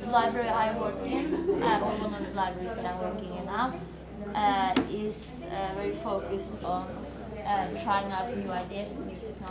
the library I work in, uh, or one of the libraries that I'm working in now, uh, is uh, very focused on uh, trying out new ideas and new technologies.